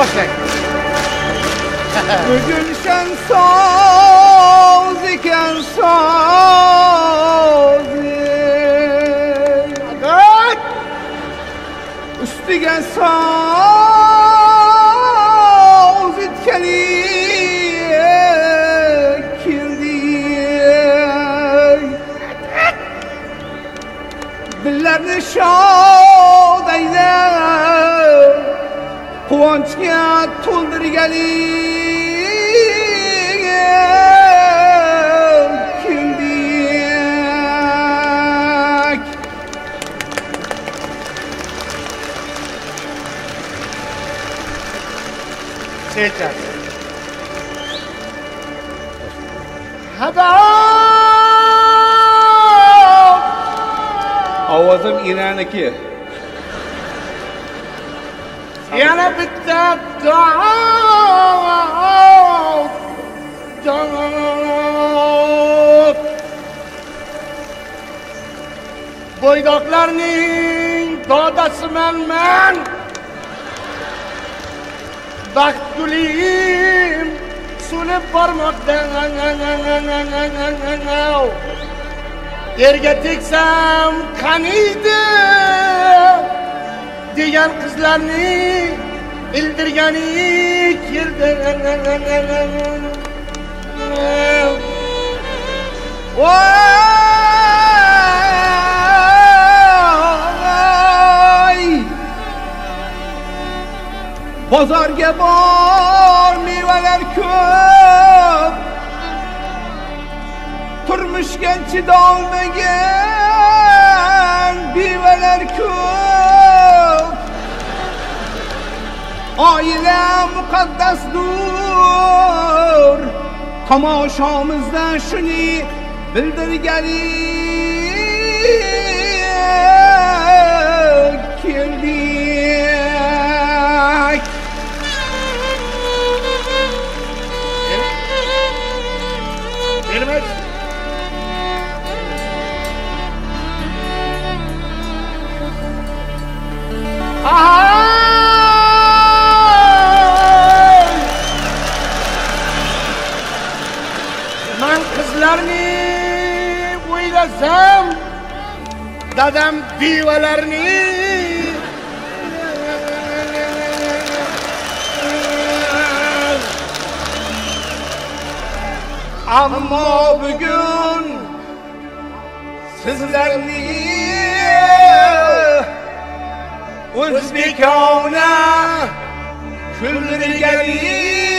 boshlang bugun sen soz ekan soz ustiga soz etkani keldik dillarni shod quvonchga to'ldirgani keldik seyitlar ovozim enaniki yana bitta duo duo bo'ydoqlarning dodasiman man baxt gulim so'lib bormoqda yerga tegsam qaniydi degan qizlarning ildirgani keldi voy bozorga bor mevalar ko'p turmushga chidolmagan bevalar ko'p oila muqaddasdur tomoshomizda shuni bildirgani keldik Elmas. Ay! Man qizlarni o'ylasam, dadam divalarni ammo bugun sizlarni o'zbekona kuldirgani